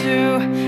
to